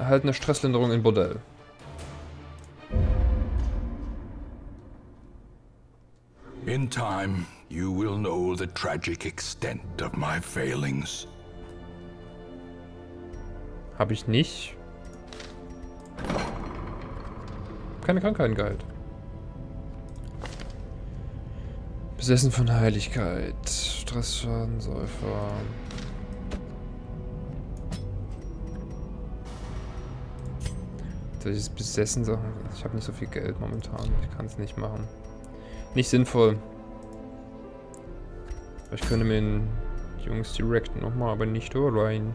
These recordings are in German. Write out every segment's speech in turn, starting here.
Erhaltene Stresslinderung in Bordell. In time, you will know the tragic extent of my failings. Habe ich nicht. Keine Krankheiten geheilt. Besessen von Heiligkeit. Stressschaden, Säufer. Ist besessen Sachen. Ich habe nicht so viel Geld momentan. Ich kann es nicht machen. Nicht sinnvoll. Ich könnte mir den Jungs direkt nochmal, aber nicht rein.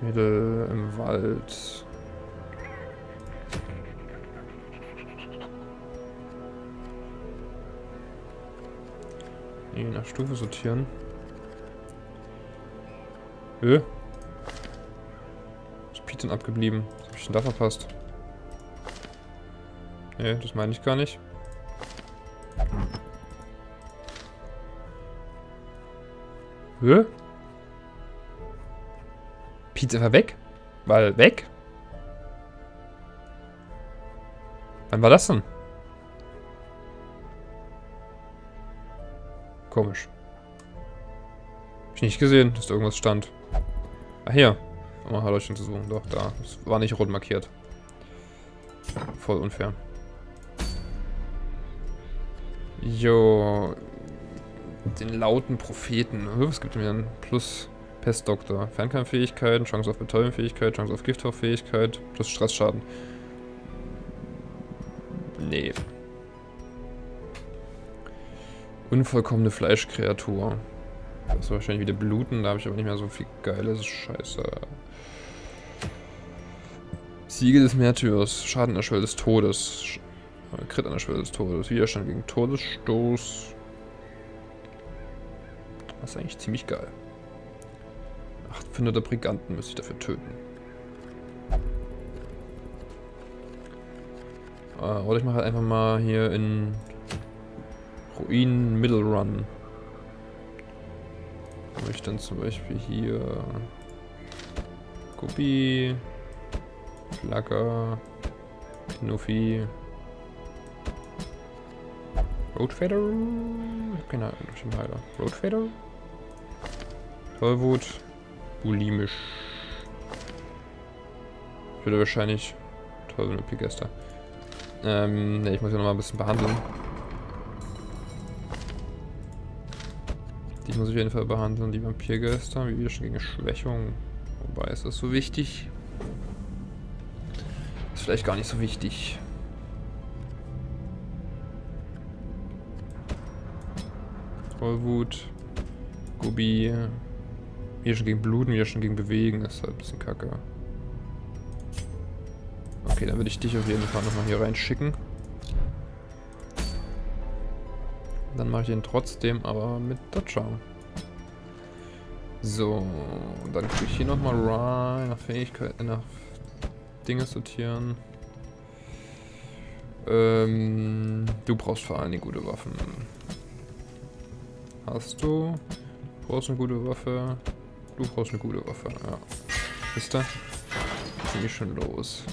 Mittel im Wald. Je nach Stufe sortieren. Hö? Ist Pete denn abgeblieben? Was hab ich denn da verpasst? Nee, das meine ich gar nicht. Hä? Pete einfach weg? Weil weg? Wann war das denn? Komisch. Hab ich nicht gesehen, dass da irgendwas stand. Ah, hier. Um ein Hallerchen zu suchen. Doch, da. Das war nicht rot markiert. Voll unfair. Jo. Den lauten Propheten. Was gibt mir denn? Plus Pestdoktor. Fernkampffähigkeit, Chance auf Betäubungsfähigkeit, Chance auf Gifthauchfähigkeit, plus Stressschaden. Nee. Unvollkommene Fleischkreatur. Das ist wahrscheinlich wieder bluten, da habe ich aber nicht mehr so viel geiles Scheiße. Siege des Märtyrs, Schaden an der Schwelle des Todes, Crit an der Schwelle des Todes, Widerstand gegen Todesstoß. Das ist eigentlich ziemlich geil. 800er Briganten müsste ich dafür töten. Äh, oder ich mache halt einfach mal hier in Ruinen Middle Run. Habe ich dann zum Beispiel hier Guppy, Flagger, Knuffi, Roadfader? Keine Ahnung, Heiler. Roadfader? Tollwut, bulimisch. Ich würde wahrscheinlich toll mit Pigester. Ähm, ne, ich muss ja noch mal ein bisschen behandeln. Muss ich auf jeden Fall behandeln, die Vampirgeister, wie wieder schon gegen Schwächung. Wobei ist das so wichtig? Ist vielleicht gar nicht so wichtig. Tollwut, Gubi, hier schon gegen Bluten, wieder schon gegen Bewegen. Ist halt ein bisschen kacke. Okay, dann würde ich dich auf jeden Fall nochmal hier reinschicken. Dann mache ich ihn trotzdem, aber mit Charm. So, dann gucke ich hier nochmal rein, nach Fähigkeiten, nach Dinge sortieren. Ähm, du brauchst vor allem gute Waffen. Hast du? Brauchst eine gute Waffe? Du brauchst eine gute Waffe, ja. Wisst ihr? Ziemlich schon los.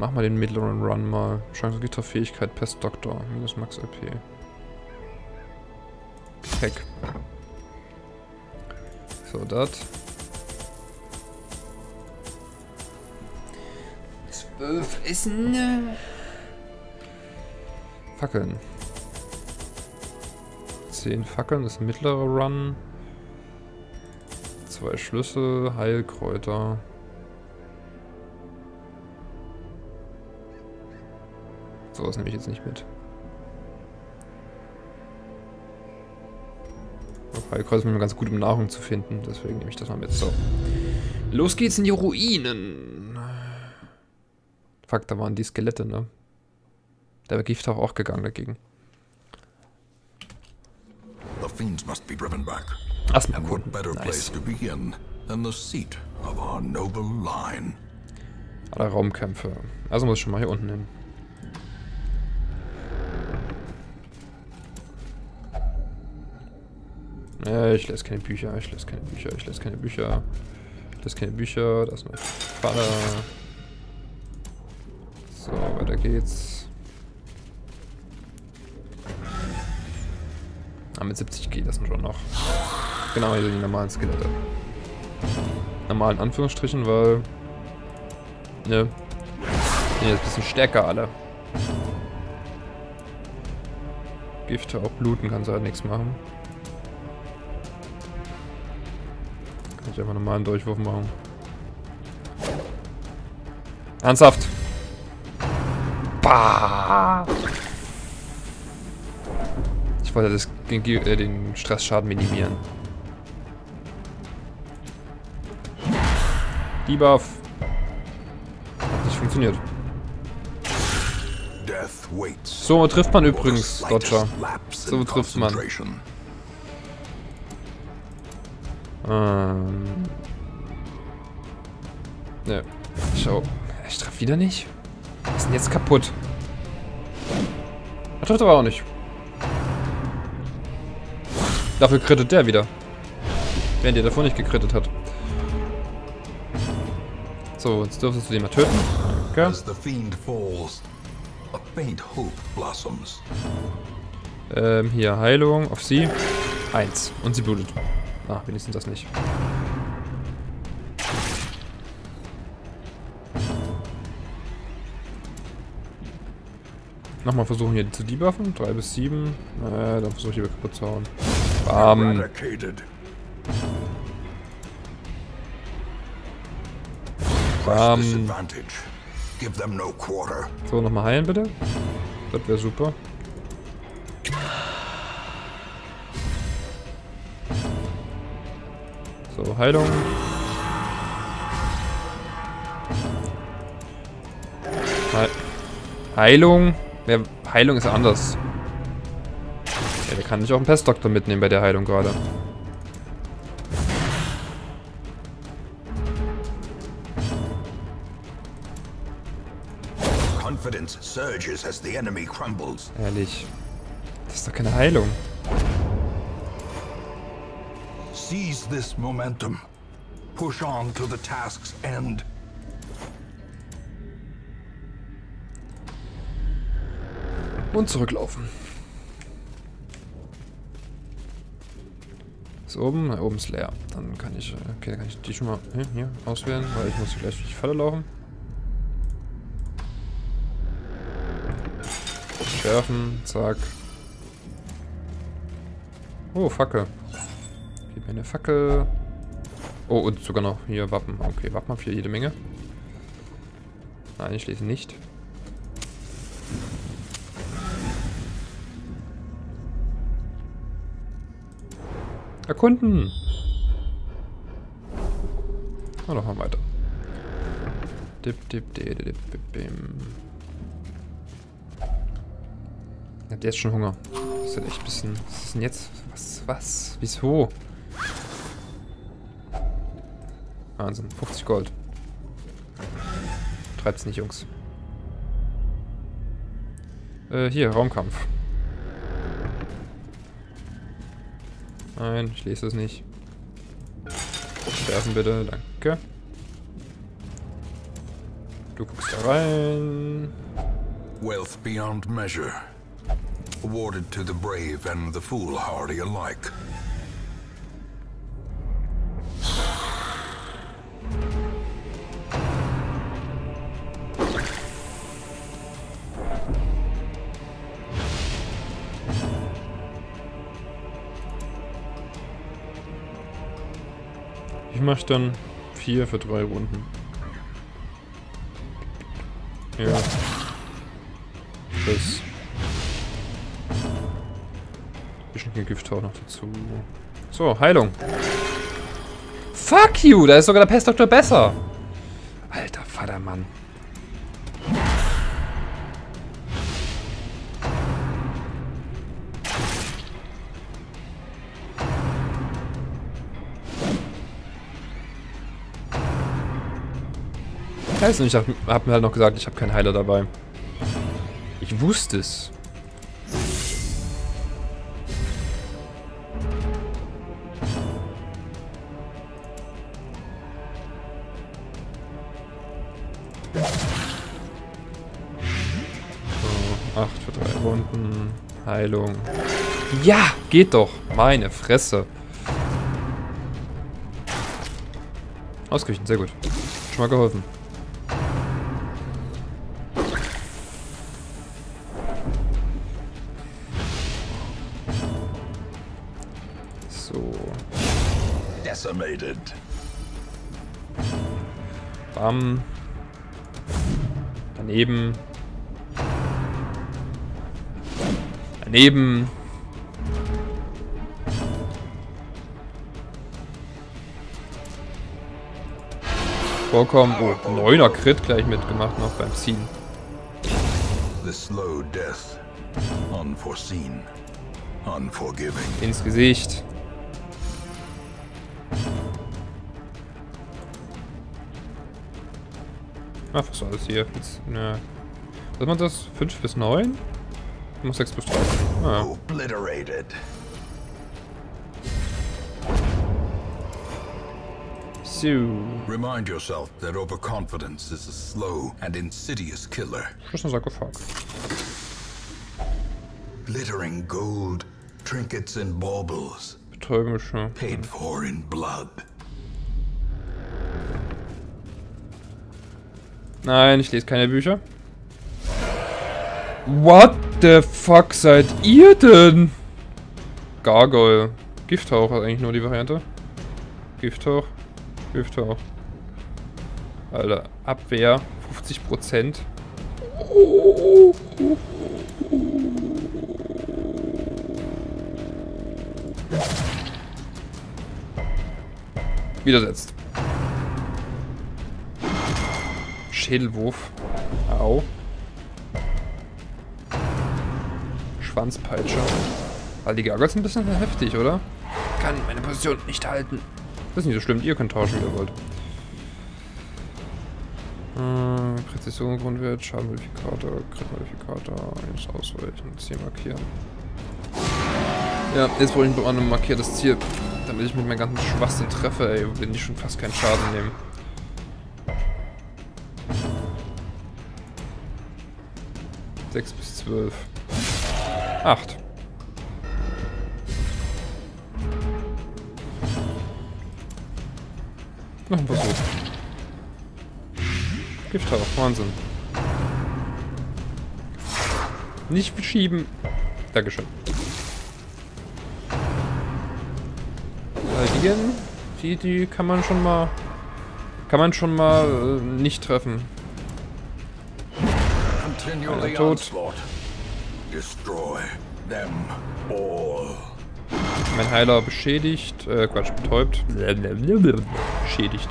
Machen wir den mittleren Run mal. Chance Gitterfähigkeit, Pest Doktor, minus Max LP. Heck. So, das. Zwölf Essen. Fackeln. Zehn Fackeln ist mittlerer Run. Zwei Schlüssel, Heilkräuter. Sowas nehme ich jetzt nicht mit. Auf Heilkräuter ist mir ganz gut, um Nahrung zu finden. Deswegen nehme ich das mal mit. So. Los geht's in die Ruinen. Fuck, da waren die Skelette, ne? Der Gift auch gegangen dagegen. The fiends must be driven back. Erstmal better nice. place to begin than the seat of our noble line? Oder Raumkämpfe. Also muss ich schon mal hier unten hin. Ja, ich lese keine Bücher, ich lese keine Bücher, ich lese keine Bücher. Ich lese keine Bücher, das ist mein Vater. So, weiter geht's. Ah, mit 70 geht das schon noch. Genau, hier sind die normalen Skelette. Normalen Anführungsstrichen, weil... Ne. Die sind jetzt ein bisschen stärker alle. Gifte auch bluten, kann sie halt nichts machen. Kann ich einfach nochmal einen Durchwurf machen. Ernsthaft? Bah! Ich wollte das, äh, den Stressschaden minimieren. Debuff. Hat nicht funktioniert. So trifft man übrigens, Dodger. So trifft man. Ähm. Ne. Schau. Ich treffe wieder nicht. Was ist denn jetzt kaputt? Er trifft aber auch nicht. Dafür krittet der wieder. Während der davor nicht gekrittet hat. So, jetzt dürftest du den mal töten. Okay. Ähm, hier, Heilung auf sie. Eins. Und sie blutet. Ah, wenigstens das nicht. Nochmal versuchen hier zu debuffen. 3 bis 7. Äh, dann versuche ich hier kaputt zu hauen. Bam. Bam. So, nochmal heilen bitte. Das wäre super. So, Heilung. He Heilung. Ja, Heilung ist anders. Ja, der kann nicht auch einen Pestdoktor mitnehmen bei der Heilung gerade. Ehrlich. Das ist doch keine Heilung. Seize this momentum. Push on to the task's end. Und zurücklaufen. Ist oben? Na, oben ist leer. Dann kann ich, okay, kann ich die schon mal hier, hier auswählen, weil ich muss gleich durch die Falle laufen. Werfen, zack. Oh, Fackel. Gib mir eine Fackel. Oh, und sogar noch hier Wappen. Okay, Wappen für jede Menge. Nein, ich lese nicht. Erkunden! Und noch mal weiter. Dip, dip, dip, dip, dip, bim. Der ist schon Hunger. Das ist halt echt ein bisschen... Was ist denn jetzt? Was? Was? Wieso? Wahnsinn. 50 Gold. Treibt's nicht, Jungs. Äh, hier, Raumkampf. Nein, ich lese es nicht. Werfen bitte, danke. Du guckst da rein. Wealth beyond measure. Awarded to the brave and the foolhardy alike. Ich mache dann vier für drei Runden. Ja. Das. Bisschen Gifthau noch dazu. So, Heilung. Fuck you! Da ist sogar der Pestdoktor besser. Alter Vatermann. Weiß nicht, ich hab, hab mir halt noch gesagt, ich habe keinen Heiler dabei. Ich wusste es. So, 8 für 3 Runden. Heilung. Ja, geht doch. Meine Fresse. Ausgewichen, sehr gut. Schon mal geholfen. Bam. Daneben. Daneben. Vorkommen. Oh, neuner Crit gleich mitgemacht noch beim Ziehen. The slow death. Unforeseen. Unforgiving. Ins Gesicht. Ach, was war das hier? Jetzt, ne. Was macht das? 5 bis 9? Muss 6 bis 3. Ah. Obliterated. So. Remind yourself that overconfidence is a slow and insidious killer. Schlossner Sarkophag. Glittering gold, trinkets and baubles, Betäubische. paid for in blood. Nein, ich lese keine Bücher. What the fuck seid ihr denn? Gargoyle. Gifthauch ist eigentlich nur die Variante. Gifthauch. Gifthauch. Alter, Abwehr 50%. Widersetzt. Schädelwurf. Au. Schwanzpeitsche. Weil die Gargoyles sind ein bisschen heftig, oder? Kann meine Position nicht halten. Das ist nicht so schlimm, ihr könnt tauschen, wie ihr wollt. Äh, Präzision, Grundwert, Schadenmodifikator, Crit-Modifikator, ausweichen, Ziel markieren. Ja, jetzt brauche ich noch ein markiertes Ziel, damit ich mit meinem ganzen Schwachsinn treffe, ey, wenn die schon fast keinen Schaden nehmen. Sechs bis zwölf. Acht. Noch ein Versuch. Gifthauch, Wahnsinn. Nicht verschieben. Dankeschön. Die, die kann man schon mal, kann man schon mal äh, nicht treffen. Einer tot. onslaught. Destroy them all. Mein Heiler beschädigt, äh, Quatsch, betäubt. Beschädigt.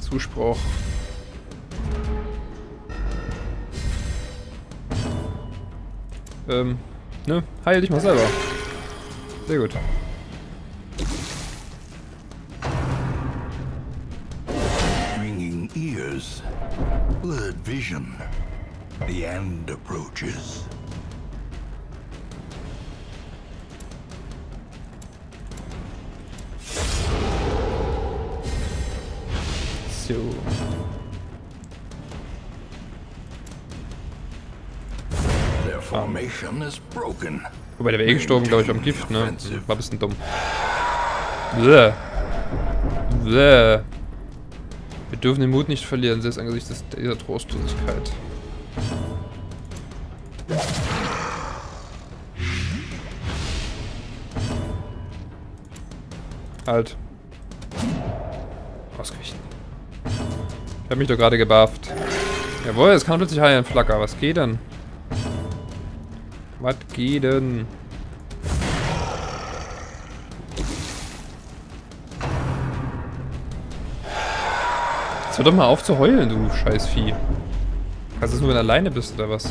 Zuspruch. Ähm, ne? Heil dich mal selber. Sehr gut. Approaches. So. Their formation is broken. Wobei der wäre eh gestorben, glaube ich, am Gift, ne? War ein bisschen dumm. Bäh. Bäh. Wir dürfen den Mut nicht verlieren, selbst angesichts dieser Trostlosigkeit. Halt. Ausgewichen. Ich hab mich doch gerade gebufft. Jawohl, jetzt kann plötzlich heilen, Flacker. Was geht denn? Was geht denn? Jetzt hör doch mal auf zu heulen, du Scheißvieh. Kannst du das nur, wenn du alleine bist, oder was?